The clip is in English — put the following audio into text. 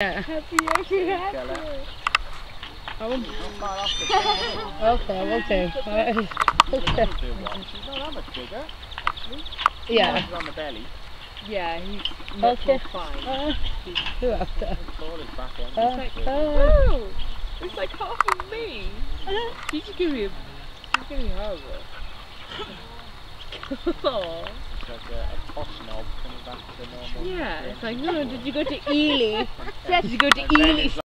Okay, will do. Alright. is it? Okay. She's not that much bigger. Yeah. She's on the belly. Yeah, he's much Okay. more fine. Uh, who after? The claw is back end. Uh, uh, it's like half of me. Should give me should give me a hug. It's like a, a posh knob coming back to the normal. Yeah, it's like, no, did you go to Ely? Did you go to Ely it's